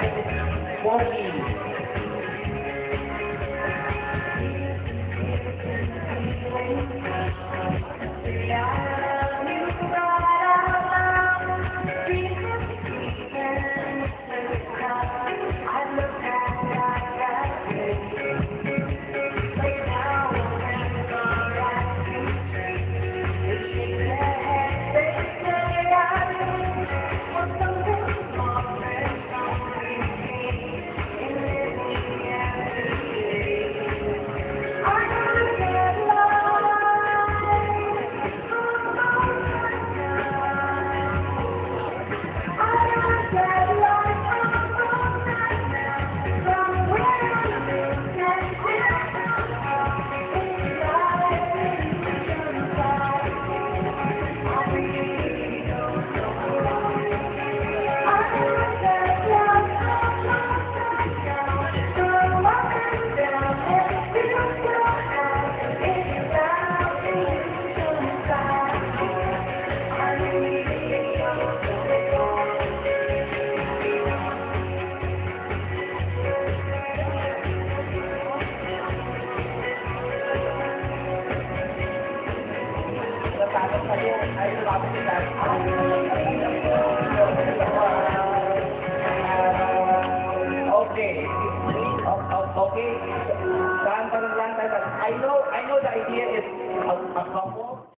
vai conseguir. Okay. Okay. I know, I know the idea is a couple